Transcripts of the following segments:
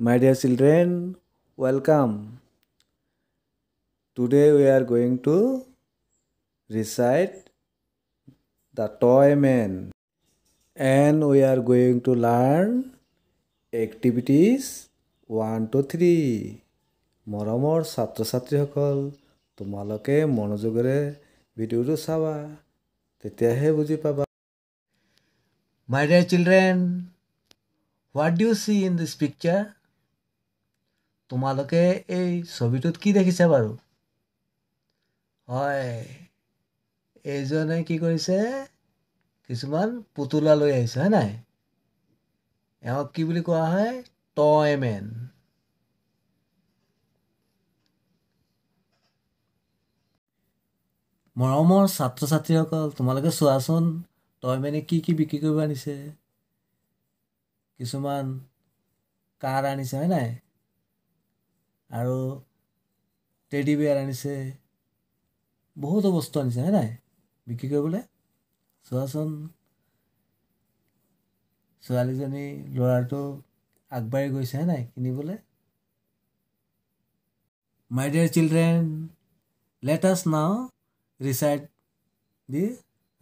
My dear children, welcome. Today we are going to recite the toy man and we are going to learn activities 1 to 3. মৰমৰ ছাত্ৰ ছাত্ৰীসকল তোমালোকে মনোযোগেৰে ভিডিঅ'টো চাবা তেতিয়াহে বুজি পাবা my dear children what do see in this picture তোমালোকে এই ছবিটোত কি দেখিছা বাৰু? হয় এইজনে কি কৰিছে? কিছুমান পুতলা লৈ আহিছে হয় নাই? এওঁক কি বুলি কোৱা হয়? Toy man. মৰমৰ ছাত্ৰ ছাত্ৰীসকল তোমালোকে চোৱাচোন তই মানে কি কি বিক্ৰী কৰিব আনিছে? কিছুমান কাৰ আনিছে হয় নাই? আৰু টেডি বেয়াৰ আনিছে বহুতো বস্তু আনিছে হয় নাই? বিক্ৰী কৰিবলৈ? চোৱাচোন ছোৱালীজনী ল'ৰাটো আগবাঢ়ি গৈছে হয় নাই কিনিবলৈ? মাই ডিয়াৰ চিলড্ৰেন লেট আছ নাও recite the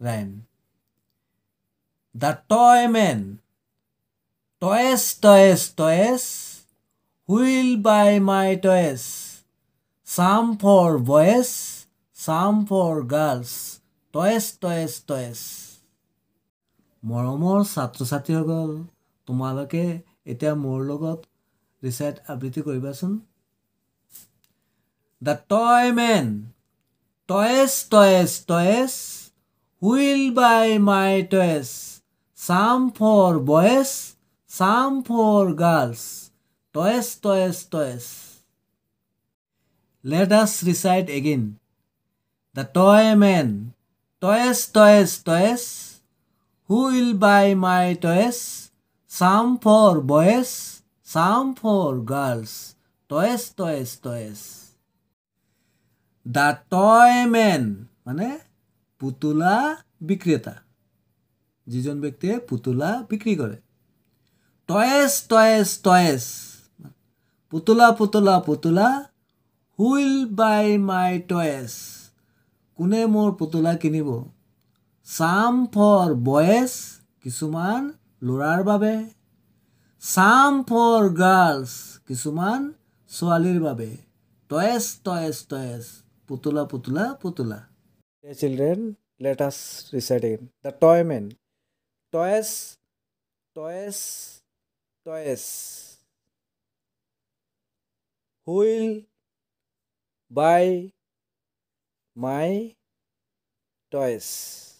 rhyme. The toy man, toys, toys, toys, will buy my toys? Some for boys, some for girls, toys, toys, toys. মৰমৰ ছাত্ৰ ছাত্ৰীসকল তোমালোকে এতিয়া মোৰ লগত ৰিচাইট আবৃত্তি কৰিবাচোন the toy man toys, toys, who will buy my toys? Some for boys, some for girls. Toys, toys, toys. Let us recite again. The toy man. Toys, toys, toys. Who will buy my toys? Some for boys, some for girls. Toys, toys, toys. The toy man মানে পুতলা বিক্ৰেতা যিজন ব্যক্তিয়ে পুতলা বিক্ৰী কৰে toys toys toys পুতলা পুতলা পুতলা হুইল বাই মাই টয়েছ কোনে মোৰ পুতলা কিনিব চাম ফৰ বয়েজ কিছুমান ল'ৰাৰ বাবে চাম ফৰ গাৰ্লছ কিছুমান ছোৱালীৰ বাবে toys toys toys putula. Dear children, let us recite again. The toy man. Toys, toys, toys. Who will buy my toys?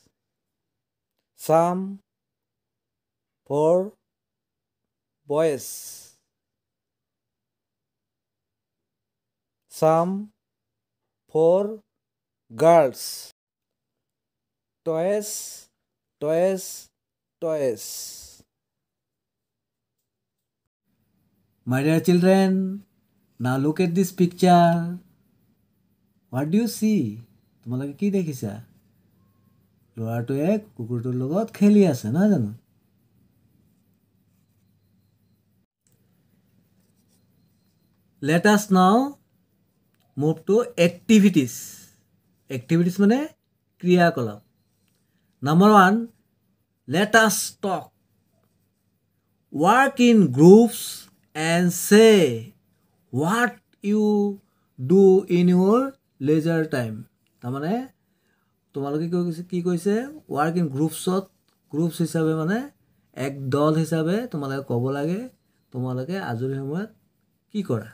Some for boys. Some for girls. Toys, toys, toys. My dear children, now look at this picture. What do you see? তোমালোকে কি দেখিছা? ল'ৰাটোৱে কুকুৰটোৰ লগত খেলি আছে নহয় জানো? লেট আছ নাও মুভ টু এক্টিভিটিছ এক্টিভিটিছ মানে ক্ৰিয়াকলাপ. Number one let us talk work in groups and say what you do in your leisure time তাৰমানে তোমালোকে কি কৈছে কি কৈছে? ৱাৰ্ক ইন গ্ৰুপছত গ্ৰুপছ হিচাপে মানে এক দল হিচাপে তোমালোকে ক'ব লাগে তোমালোকে আজৰি সময়ত কি কৰা?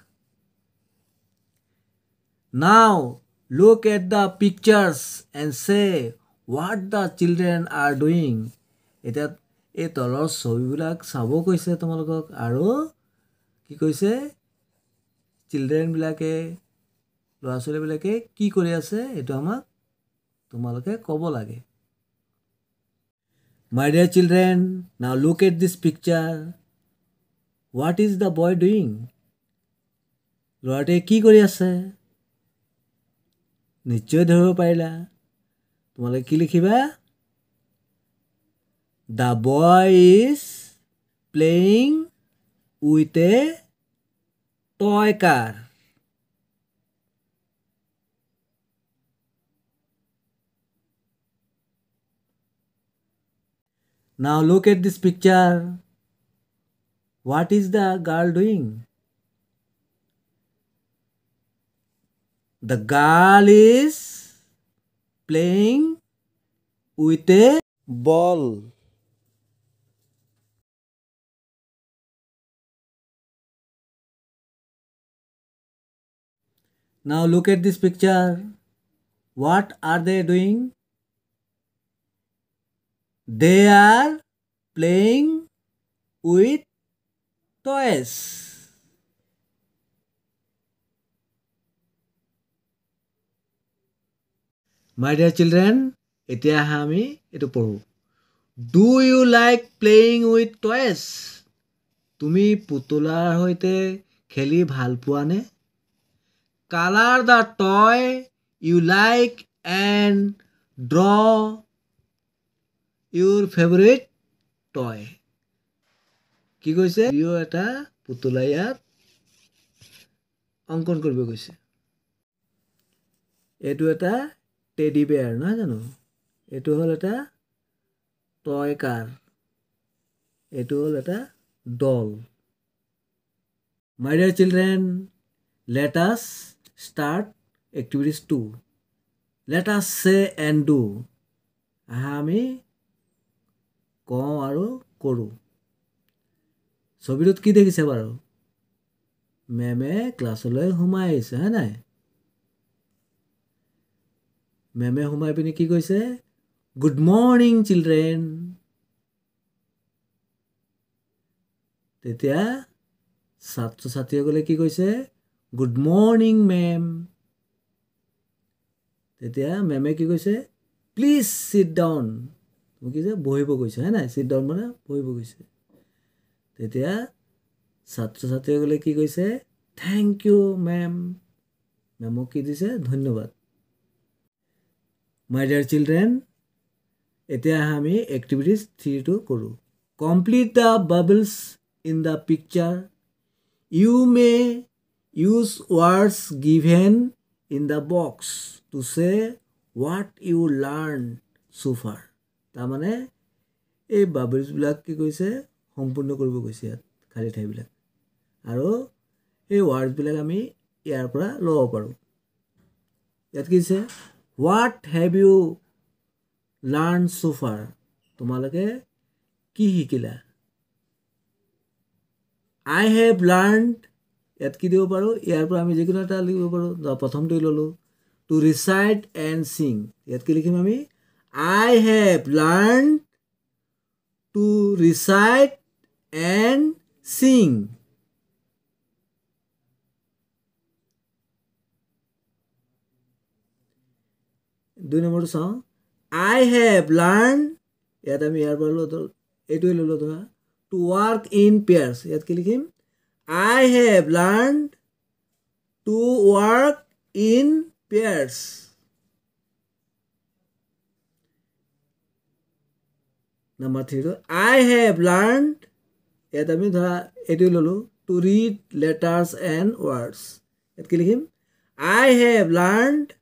Now look at the pictures and say what the children are doing. এতিয়া এই তলৰ ছবিবিলাক চাব কৈছে তোমালোকক আৰু কি কৈছে? চিলড্ৰেনবিলাকে ল'ৰা ছোৱালীবিলাকে কি কৰি আছে এইটো আমাক তোমালোকে ক'ব লাগে। My dear children now look at this picture what is the boy doing ল'ৰাটোৱে কি কৰি আছে? নিশ্চয় ধৰিব পাৰিলা। তোমালোকে কি লিখিবা? The boy is playing with a toy car now look at this picture. What is the girl doing? The girl is playing with a ball Now look at this picture. What are they doing? They are playing with toys. My dear children, এতিয়া আমি এইটো পঢ়োঁ do you like playing with toys তুমি পুতলাৰ সৈতে খেলি ভাল পোৱানে colour the toy you like and draw your favourite toy. কি কৈছে? ইউ এটা পুতলা ইয়াত অংকন কৰিব গৈছে এইটো এটা টেডি বেয়াৰ নহয় জানো? এইটো হ'ল এটা টয় কাৰ এইটো হ'ল এটা doll my dear children let's start activities to let's say and do আহা আমি কওঁ আৰু কৰোঁ। ছবিটোত কি দেখিছে বাৰু? মেমে ক্লাছলৈ সোমাই আহিছে হয় নাই? মেমে সোমাই পিনি কি কৈছে? গুড মৰ্ণিং চিলড্ৰেন তেতিয়া ছাত্ৰ ছাত্ৰীসকলে কি কৈছে? গুড মৰ্ণিং মেম তেতিয়া মেমে কি কৈছে? প্লিজ চিট ডাউন মোক কি যে বহিব কৈছে হয় নাই? চিট ডাউন মানে বহিব কৈছে তেতিয়া ছাত্ৰ ছাত্ৰীসকলে কি কৈছে? থেংক ইউ মেম মেমক কি দিছে? ধন্যবাদ। মাই ডিয়াৰ চিলড্ৰেন এতিয়া আমি এক্টিভিটিজ থ্ৰীটো কৰোঁ। Complete the bubbles in the picture you may use words given in the box to say what you learn so far তাৰমানে এই বাবলছবিলাক কি কৈছে? সম্পূৰ্ণ কৰিব কৈছে ইয়াত খালী ঠাইবিলাক। আৰু এই ৱাৰ্ডছবিলাক আমি ইয়াৰ পৰা ল'ব পাৰোঁ। ইয়াত কি দিছে what have you learn so far তোমালোকে কি শিকিলা? আই হেভ লাৰ্ণ ইয়াত কি দিব পাৰোঁ? ইয়াৰ পৰা আমি যিকোনো এটা লিখিব পাৰোঁ। প্ৰথমটো ল'লোঁ। টু ৰিচাইট এণ্ড ছিং ইয়াত কি লিখিম আমি? I have learn to recite and sing দুই নম্বৰটো চাওঁ। আই হেভ লাৰ্ণ ইয়াত আমি ইয়াৰ পৰা ল'লোঁ এইটোৱে ল'লোঁ ধৰা। টু ৱাৰ্ক ইন পেয়াৰ্ছ ইয়াত কি লিখিম? I have learn to work in pairs number থ্ৰীটো I have learn ইয়াত আমি ধৰা এইটোৱে ল'লোঁ to read letters and words ইয়াত কি লিখিম I have learn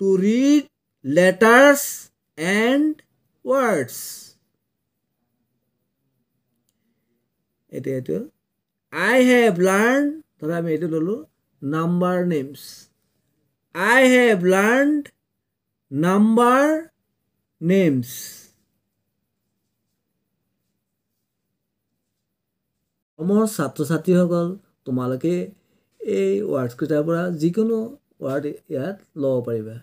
to read letters and words. এতিয়া এইটো আই হেভ লাৰ্ণ ধৰা আমি এইটো ল'লোঁ number names I have learn number names অসমৰ ছাত্ৰ ছাত্ৰীসকল তোমালোকে এই ৱাৰ্ডছকেইটাৰ পৰা যিকোনো ৱাৰ্ড ইয়াত ল'ব পাৰিবা।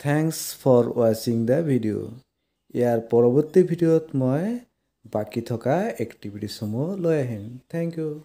থেংকছ ফৰ ৱাচিং দ্য ভিডিঅ' ইয়াৰ পৰৱৰ্তী ভিডিঅ'ত মই বাকী থকা এক্টিভিটিছসমূহ লৈ আহিম। Thank U